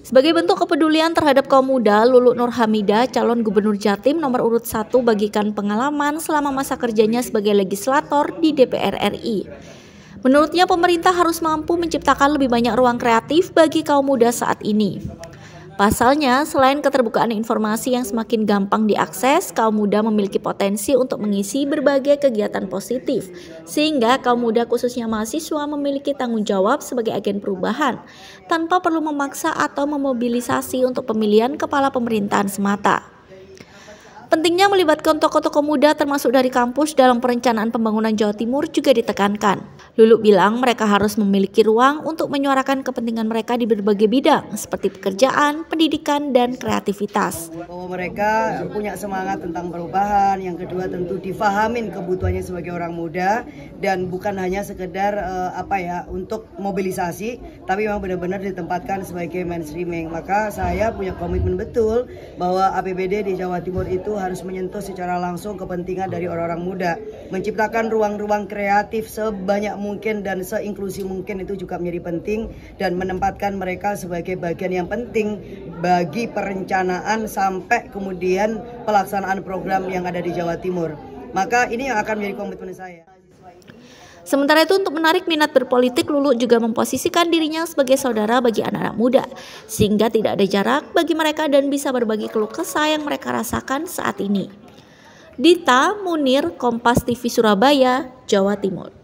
Sebagai bentuk kepedulian terhadap kaum muda, Lulu Nur Hamida, calon gubernur Jatim nomor urut 1 bagikan pengalaman selama masa kerjanya sebagai legislator di DPR RI. Menurutnya pemerintah harus mampu menciptakan lebih banyak ruang kreatif bagi kaum muda saat ini. Pasalnya, selain keterbukaan informasi yang semakin gampang diakses, kaum muda memiliki potensi untuk mengisi berbagai kegiatan positif, sehingga kaum muda khususnya mahasiswa memiliki tanggung jawab sebagai agen perubahan, tanpa perlu memaksa atau memobilisasi untuk pemilihan kepala pemerintahan semata. Pentingnya melibatkan tokoh-tokoh muda termasuk dari kampus dalam perencanaan pembangunan Jawa Timur juga ditekankan. Lulu bilang mereka harus memiliki ruang untuk menyuarakan kepentingan mereka di berbagai bidang seperti pekerjaan, pendidikan, dan kreativitas. Bahwa mereka punya semangat tentang perubahan, yang kedua tentu difahamin kebutuhannya sebagai orang muda dan bukan hanya sekedar uh, apa ya untuk mobilisasi, tapi memang benar-benar ditempatkan sebagai mainstreaming. Maka saya punya komitmen betul bahwa APBD di Jawa Timur itu harus menyentuh secara langsung kepentingan dari orang-orang muda, menciptakan ruang-ruang kreatif sebanyak mungkin dan seinklusi mungkin itu juga menjadi penting dan menempatkan mereka sebagai bagian yang penting bagi perencanaan sampai kemudian pelaksanaan program yang ada di Jawa Timur. Maka ini yang akan menjadi komitmen saya. Sementara itu untuk menarik minat berpolitik, Lulu juga memposisikan dirinya sebagai saudara bagi anak-anak muda, sehingga tidak ada jarak bagi mereka dan bisa berbagi keluh kesah yang mereka rasakan saat ini. Dita Munir, Kompas TV Surabaya, Jawa Timur.